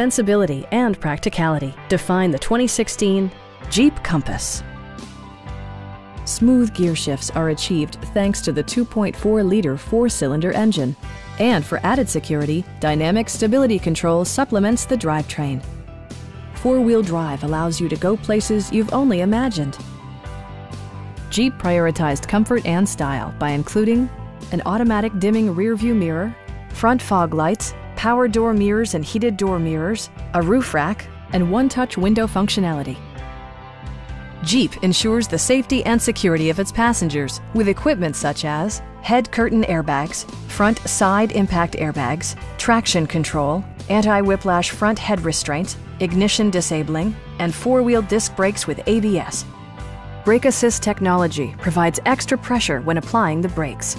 sensibility and practicality define the 2016 Jeep Compass. Smooth gear shifts are achieved thanks to the 2.4-liter four-cylinder engine. And for added security, Dynamic Stability Control supplements the drivetrain. Four-wheel drive allows you to go places you've only imagined. Jeep prioritized comfort and style by including an automatic dimming rearview mirror, front fog lights, power door mirrors and heated door mirrors, a roof rack, and one-touch window functionality. Jeep ensures the safety and security of its passengers with equipment such as head curtain airbags, front side impact airbags, traction control, anti-whiplash front head restraint, ignition disabling, and four-wheel disc brakes with ABS. Brake Assist technology provides extra pressure when applying the brakes.